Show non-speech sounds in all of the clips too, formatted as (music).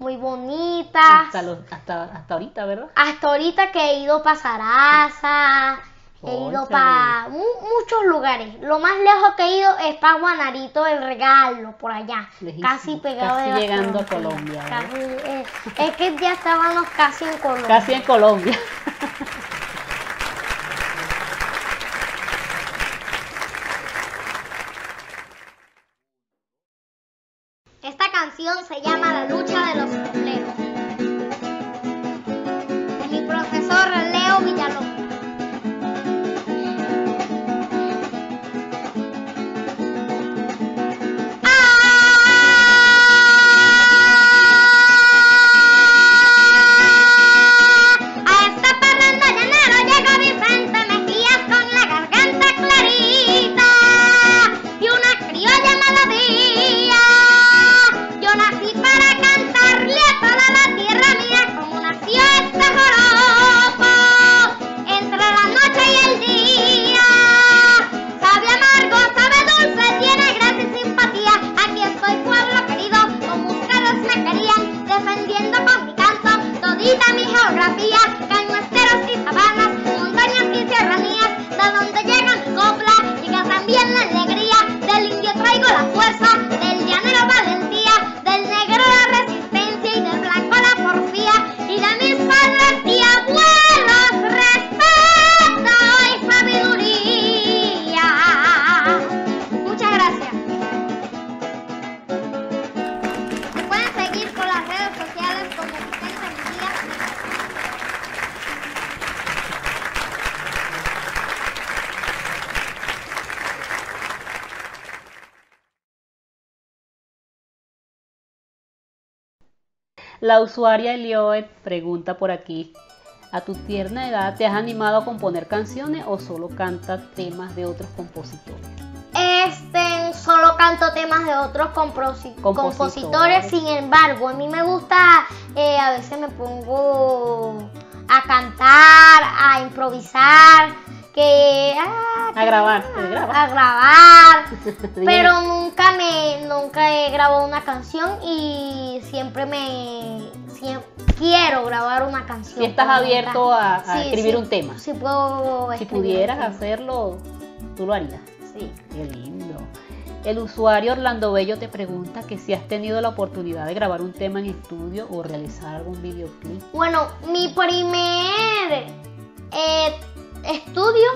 muy bonita. Hasta, los- hasta, hasta ahorita, ¿verdad? Hasta ahorita que he ido para Sarasa, he ido para muchos lugares. Lo más lejos que he ido es para Guanarito el Regalo, por allá. Lejísimo, Casi pegado casi de la llegando a. Colombia, ¿verdad? Casi, eh, es que ya estábamos casi en (laughs) Colombia. Casi en Colombia. La usuaria Elioet pregunta por aquí, ¿a tu tierna edad te has animado a componer canciones o solo cantas temas de otros compositores? Este, solo canto temas de otros composi- Compositores. compositores, sin embargo, a mí me gusta, eh, a veces me pongo a cantar, a improvisar, que... ah, A grabar. A grabar, (laughs) pero nunca me, nunca he grabado una canción y siempre me, siem- quiero grabar una canción. Si estás abierto a, a Sí, escribir sí, un tema. Sí puedo Si escribir un pudieras hacerlo, tú lo harías. Sí. Qué lindo. El usuario Orlando Bello te pregunta que si has tenido la oportunidad de grabar un tema en estudio o realizar algún videoclip. Bueno, mi primer eh, estudio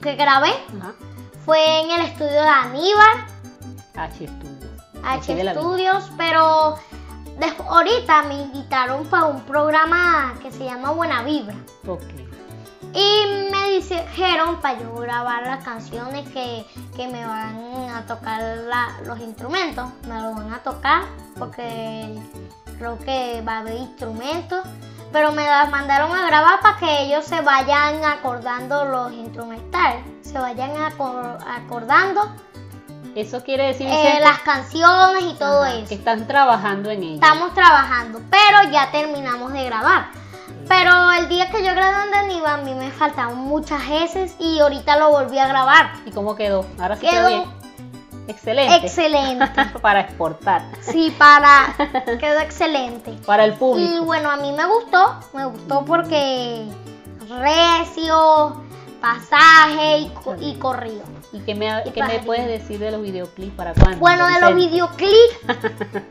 que grabé Ajá. fue en el estudio de Aníbal, H Studio. H de. Studios, pero des- ahorita me invitaron para un programa que se llama Buena Vibra. Ok. Y me dijeron para yo grabar las canciones que, que me van a tocar la- los instrumentos. Me lo van a tocar porque creo que va a haber instrumentos. Pero me las mandaron a grabar para que ellos se vayan acordando los instrumentales. Se vayan acor- acordando Eso quiere decir eh, las canciones y todo ajá, eso. que están trabajando en ello. Estamos trabajando, pero ya terminamos de grabar. Pero el día que yo grabé en Deniva, a mí me faltaban muchas veces y ahorita lo volví a grabar. ¿Y cómo quedó? Ahora sí Quedó quedó bien. Excelente. Excelente. (laughs) Para exportar. Sí, para. (laughs) Quedó excelente. Para el Y público. bueno, a mí me gustó. Me gustó porque recio, pasaje y, co- y corrido. ¿Y qué me, y qué me puedes decir de los videoclips? ¿Para cuándo? Bueno, de los videoclips,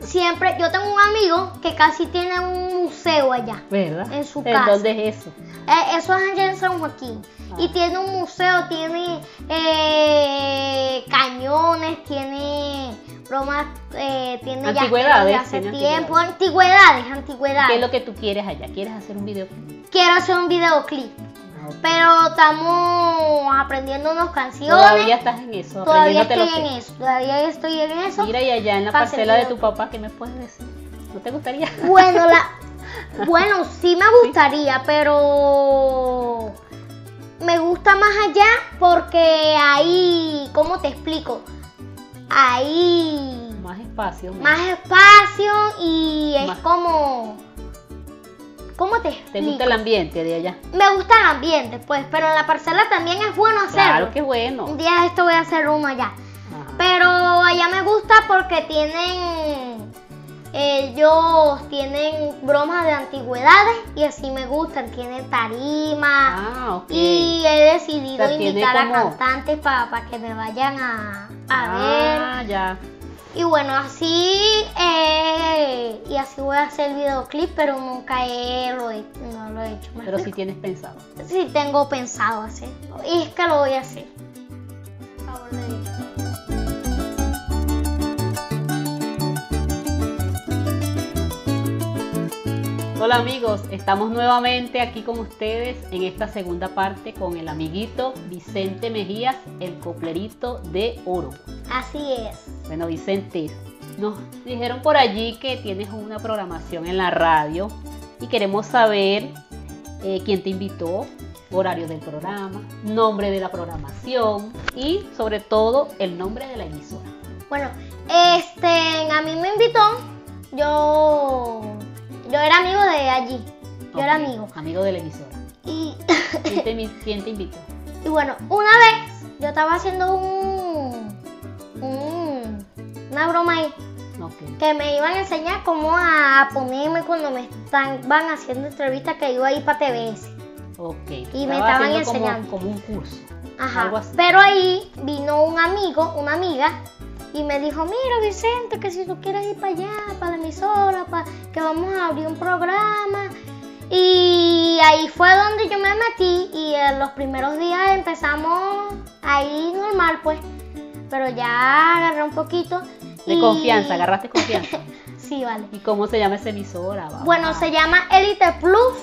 (laughs) siempre. Yo tengo un amigo que casi tiene un museo allá. ¿Verdad? en su ¿En casa. dónde es eso? Eh, eso es allá en San Joaquín. Y tiene un museo, tiene eh, cañones, tiene bromas, eh, tiene Antigüedades, de hace tiene tiempo, antigüedades, antigüedades. ¿Qué es lo que tú quieres allá? ¿Quieres hacer un videoclip? Quiero hacer un videoclip, Ah, pero estamos aprendiendo unas canciones. Todavía estás en eso, Todavía estoy en eso, todavía estoy en eso. Mira, y allá en la parcela de tu papá, ¿qué me puedes decir? ¿No te gustaría? Bueno, la, (laughs) bueno, sí me gustaría, pero me gusta más allá porque ahí, ¿cómo te explico? Ahí Más espacio. más espacio y es Más- como, ¿cómo te ¿Te explico? gusta el ambiente de allá? Me gusta el ambiente, pues, pero en la parcela también es bueno hacerlo. Claro, qué bueno. Un día de esto voy a hacer uno allá. Ajá. Pero allá me gusta porque tienen ellos tienen bromas de antigüedades y así me gustan, tienen tarima. Ah, ok. Y he decidido O sea, tiene invitar a cantantes para que me vayan a, a Ah, ya. ver. Y bueno, así eh, y así voy a hacer el videoclip, pero nunca he, lo he, no lo he hecho. ¿me Pero explico? tienes pensado. Sí tengo pensado hacerlo. Y es que lo voy a hacer. Por Hola amigos, estamos nuevamente aquí con ustedes en esta segunda parte con el amiguito Vicente Mejías, el coplerito de oro. Así es. Bueno Vicente, nos dijeron por allí que tienes una programación en la radio y queremos saber eh, quién te invitó, horario del programa, nombre de la programación y sobre todo el nombre de la emisora. Bueno, este, a mí me invitó. Yo, yo era amigo de allí. Yo era amigo. Amigo de la emisora. Y, ¿Quién te, (laughs) mi- quién te invitó? y bueno, una vez yo estaba haciendo un, un- una broma ahí Ok. que me iban a enseñar cómo a ponerme cuando me están, van haciendo entrevistas que iba a ir para TBS. Ok. Y me Estaba estaban como- enseñando. Como, un curso. Ajá. Algo así. Pero ahí vino un amigo, una amiga, y me dijo, mira Vicente, que si tú quieres ir para allá, para la emisora, para que vamos a abrir un programa. Y ahí fue donde yo me metí y en los primeros días empezamos ahí normal pues, pero ya agarré un poquito. De y- confianza, agarraste confianza. (laughs) Sí, vale. ¿Y cómo se llama esa emisora? Bueno, se llama Elite Plus,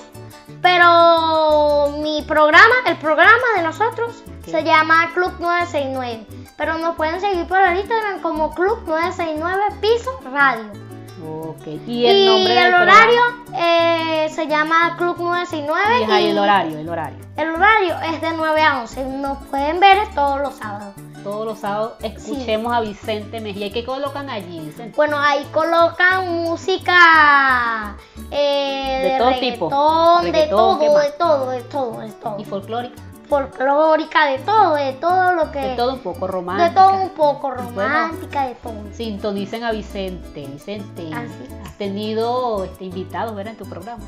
pero mi programa, el programa de nosotros, se llama Club 969. Pero nos pueden seguir por el Instagram como Club 969 Piso Radio. Ok. ¿Y el nombre del programa? horario eh, se llama Club 969. Y es ahí y el horario, el horario. el horario es de 9 a 11. Nos pueden ver todos los sábados. Todos los sábados escuchemos a Vicente Mejía. ¿Y qué colocan allí, Vicente? Bueno, ahí colocan música eh, De de, todo tipo. reggaetón, de Reggaetón, ¿qué todo, de todo, de todo, de todo. ¿Y folclórica? folclórica, de todo, de todo lo que... De todo un poco romántica. de todo un poco, Bueno. romántica, de todo. Sintonicen a Vicente. Vicente, Así. has tenido este, invitados ¿verdad? en tu programa.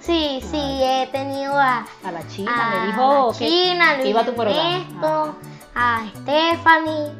Sí, sí, he tenido a, A la China, a le dijo la que, China, que Luis iba a tu programa. Ernesto, a Stephanie.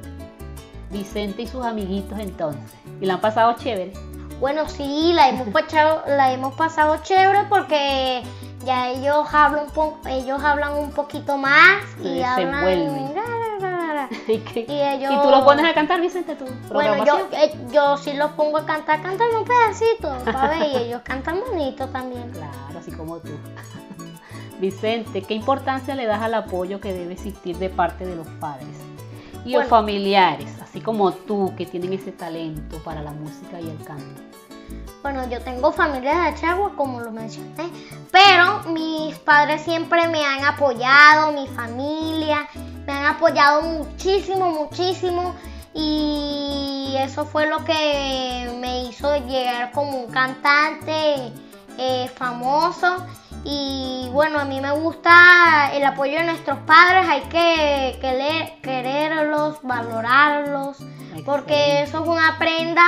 Vicente y sus amiguitos entonces. ¿Y la han pasado chévere? Bueno, sí, la hemos pasado, la hemos pasado chévere porque ya ellos hablan un po- ellos hablan un poquito más Se y hablan desenvuelven. ra, ra, ra, ra. ¿Y, (laughs) Y ellos- ¿Y tú lo pones a cantar, Vicente, tu Bueno, yo, eh, yo sí los pongo a cantar, cantan un pedacito, ver, y ellos cantan bonito también. (laughs) Claro, así como tú. (laughs) Vicente, ¿qué importancia le das al apoyo que debe existir de parte de los padres y los familiares, así como tú, que tienen ese talento para la música y el canto? Bueno, yo tengo familia de Achagua, como lo mencioné, pero mis padres siempre me han apoyado, mi familia, me han apoyado muchísimo, muchísimo, y eso fue lo que me hizo llegar como un cantante eh, famoso. Y bueno, a mí me gusta el apoyo de nuestros padres, hay que querer- quererlos, valorarlos, porque eso es una prenda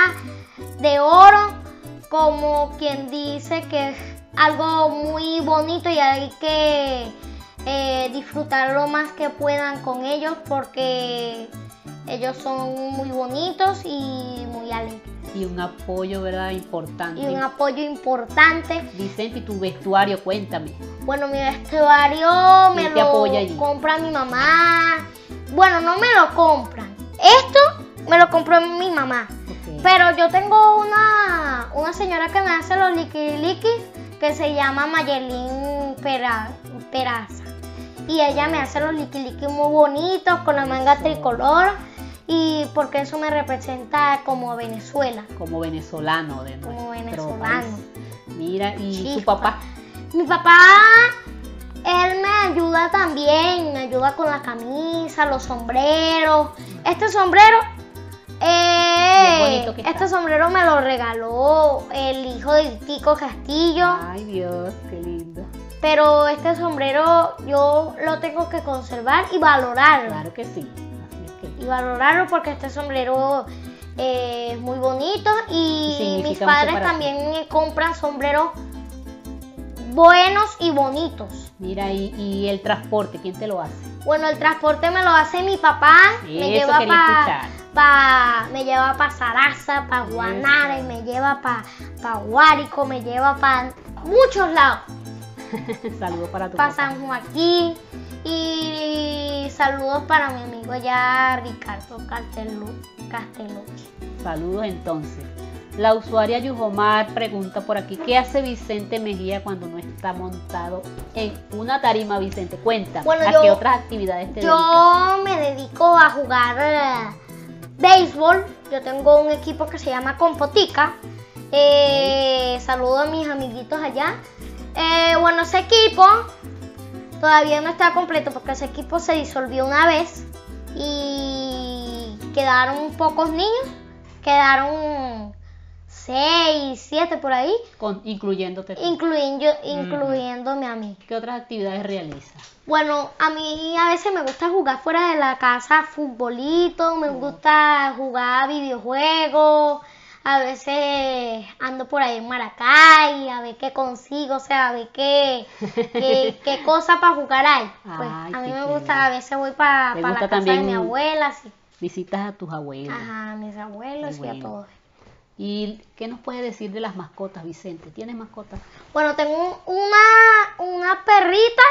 de oro, como quien dice que es algo muy bonito y hay que eh, disfrutar lo más que puedan con ellos porque ellos son muy bonitos y muy alegres. Y un apoyo, ¿verdad? Importante. Y un apoyo importante. Vicente, y tu vestuario, cuéntame. Bueno, mi vestuario me ¿Quién te lo apoya allí? compra mi mamá. Bueno, no me lo compran. Esto me lo compró mi mamá. Pero yo tengo una, una señora que me hace los liquiliquis que se llama Mayelín Pera- Peraza. Y ella me hace los liquiliquis muy bonitos con la manga tricolor. Y porque eso me representa como Venezuela. Como venezolano de Como nuestro venezolano. país. Mira, y tu papá. Mi papá, él me ayuda también, me ayuda con la camisa, los sombreros. Este sombrero, eh, Bien bonito que está. este sombrero me lo regaló el hijo de Tico Castillo, Ay, Dios, qué lindo. pero este sombrero yo lo tengo que conservar y valorarlo. Claro que sí. Así es que. Y valorarlo porque este sombrero eh, es muy bonito y mis padres ti. también me compran sombreros buenos y bonitos. Mira, y, y el transporte, ¿quién te lo hace? Bueno, el transporte me lo hace mi papá, me Eso lleva quería para. Pa, me lleva para Sarasa, para Guanare, me lleva para pa Guárico, me lleva para muchos lados, (laughs) Saludos para tu para. San Joaquín y saludos para mi amigo ya Ricardo Castellucci. Saludos entonces. La usuaria Yujomar pregunta por aquí, ¿qué hace Vicente Mejía cuando no está montado en una tarima, Vicente? Cuenta, Bueno, ¿a yo- qué otras actividades te dedicas? Yo me dedico a jugar eh, béisbol. Yo tengo un equipo que se llama Compotica. Eh, saludo a mis amiguitos allá. Eh, bueno, ese equipo todavía no está completo porque ese equipo se disolvió una vez y quedaron pocos niños. Quedaron seis, siete por ahí, Con, incluyéndote incluyendo, incluyéndome a mí. ¿Qué otras actividades realizas? Bueno, a mí a veces me gusta jugar fuera de la casa futbolito, me gusta jugar videojuegos, a veces ando por ahí en Maracay, a ver qué consigo, o sea, a ver qué, qué, (laughs) qué cosa para jugar hay. Pues Ay, a mí me chévere. gusta, a veces voy para ¿Te la casa de mi abuela, sí. Visitas a tus abuelos. Ajá, a mis abuelos y a todos. ¿Y qué nos puedes decir de las mascotas, Vicente? ¿Tienes mascotas? Bueno, tengo una, una perrita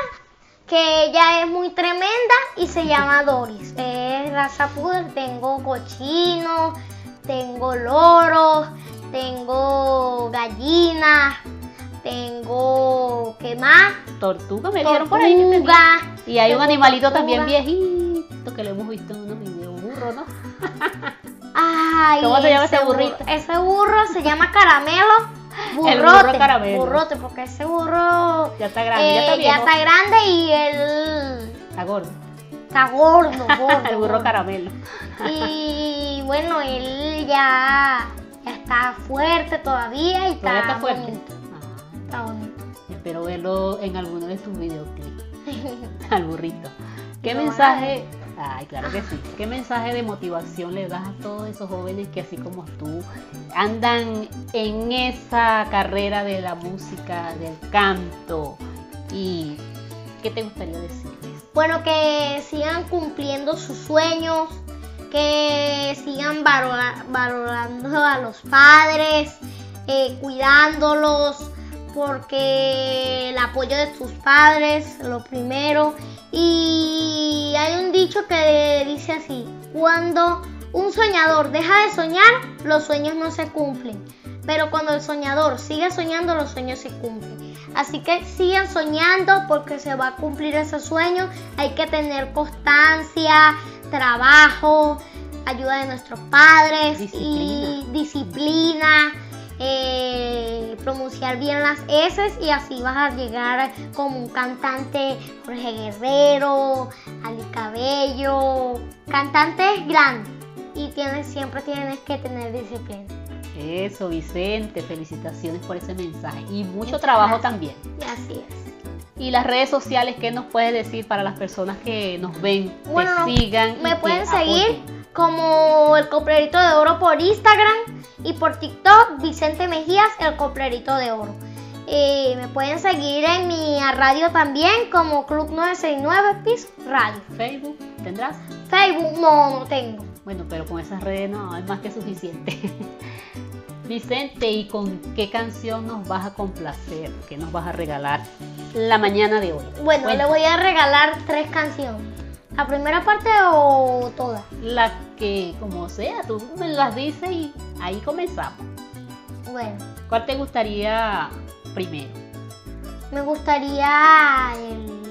que ella es muy tremenda y se llama Doris. Es raza poodle. Tengo cochinos, tengo loros, tengo gallinas, tengo ¿qué más? Tortuga, me vieron por ahí. Tortuga. Y hay un animalito tortuga. también viejito que lo hemos visto en ¿no? Ay, ¿Cómo se llama ese burro- burrito? Ese burro se llama Caramelo. (laughs) El Burrote, burro Caramelo. burrote, porque ese burro Ya está grande, ya eh, está viejo. está grande y él Está gordo. Está gordo, (laughs) gordo. El burro caramelo. Y (laughs) bueno, él ya, ya está fuerte todavía y Todavía está, está fuerte. bonito. Ah, Está bonito. espero verlo en alguno de tus videoclips. Al burrito. ¿Qué Lo mensaje? Ay, claro que sí. ¿Qué mensaje de motivación le das a todos esos jóvenes que así como tú andan en esa carrera de la música, del canto? ¿Y qué te gustaría decirles? Bueno, que sigan cumpliendo sus sueños, que sigan valora- valorando a los padres, eh, cuidándolos, porque el apoyo de tus padres, lo primero. Y hay un dicho que dice así, cuando un soñador deja de soñar, los sueños no se cumplen. Pero cuando el soñador sigue soñando, los sueños se cumplen. Así que sigan soñando porque se va a cumplir ese sueño. Hay que tener constancia, trabajo, ayuda de nuestros padres y disciplina. Eh, pronunciar bien las S y así vas a llegar como un cantante Jorge Guerrero, Ali Cabello, cantantes grandes y tienes siempre tienes que tener disciplina. Eso, Vicente, felicitaciones por ese mensaje. Y mucho trabajo gracias. también. Y así es. Y las redes sociales, ¿qué nos puedes decir para las personas que nos ven, Bueno, te sigan? y Me que pueden seguir apoyen? Como el coplerito de oro por Instagram y por TikTok Vicente Mejías, el coplerito de oro. Y me pueden seguir en mi radio también como Club 969 PIS Radio. Facebook, ¿tendrás? Facebook no, no tengo. Bueno, pero con esas redes no, es más que suficiente. (laughs) Vicente, ¿y con qué canción nos vas a complacer? ¿Qué nos vas a regalar la mañana de hoy? Bueno, Cuenta. le voy a regalar tres canciones. ¿La primera parte o todas? La que, como sea, tú me las dices y ahí comenzamos. Bueno, ¿Cuál te gustaría primero? me gustaría el...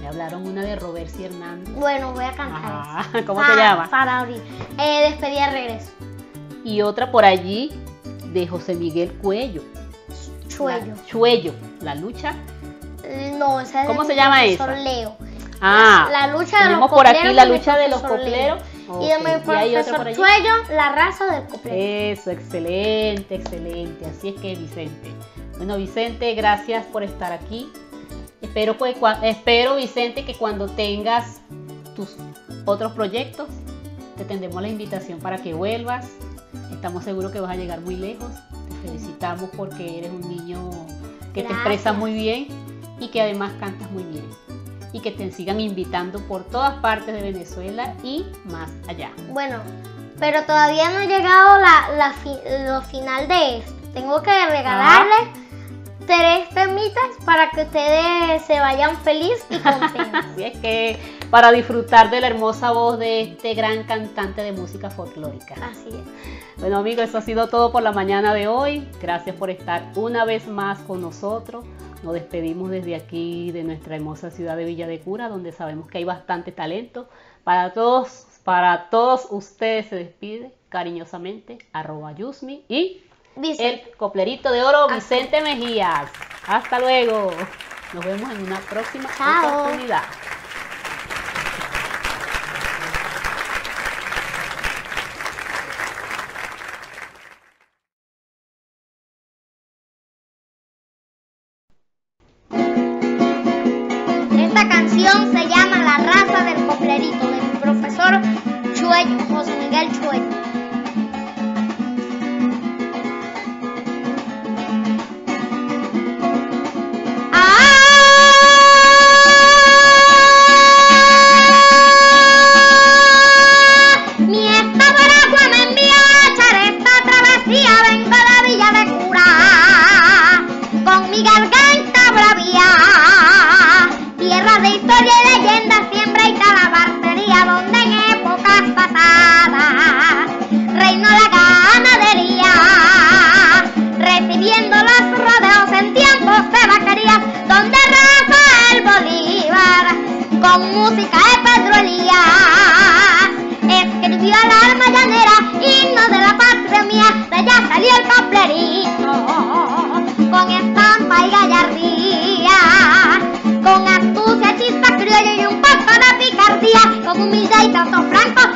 Me hablaron una de Roberto Hernández. Bueno, voy a cantar Ajá, esa. (laughs) ¿Cómo se llama? Para abrir. Eh, despedida de regreso. Y otra por allí de José Miguel Cuello. Chuello. La- Chuello, la lucha. No, esa es ¿Cómo de se llama esa? Leo. Ah, la lucha de los por aquí copleros la lucha de los copleros. Y de mi profesor. Chuello, la raza del coplero. Eso, excelente, excelente. Así es que Vicente. Bueno, Vicente, gracias por estar aquí. Espero, pues, espero Vicente, que cuando tengas tus otros proyectos, te tendremos la invitación para que vuelvas Estamos seguros que vas a llegar muy lejos. Te felicitamos porque eres un niño que te expresa muy bien y que además cantas muy bien. Y que te sigan invitando por todas partes de Venezuela y más allá. Bueno, pero todavía no ha llegado la, la fi- lo final de esto. Tengo que regalarles tres temitas para que ustedes se vayan felices y (laughs) contentos. Así es que para disfrutar de la hermosa voz de este gran cantante de música folclórica. Así es. Bueno amigos, eso ha sido todo por la mañana de hoy. Gracias por estar una vez más con nosotros. Nos despedimos desde aquí de nuestra hermosa ciudad de Villa de Cura, donde sabemos que hay bastante talento. Para todos, para todos ustedes se despide cariñosamente arroba Yusmi y el coplerito de oro Vicente Mejías. Hasta luego. Nos vemos en una próxima Chao. oportunidad. Humildad y trato franco,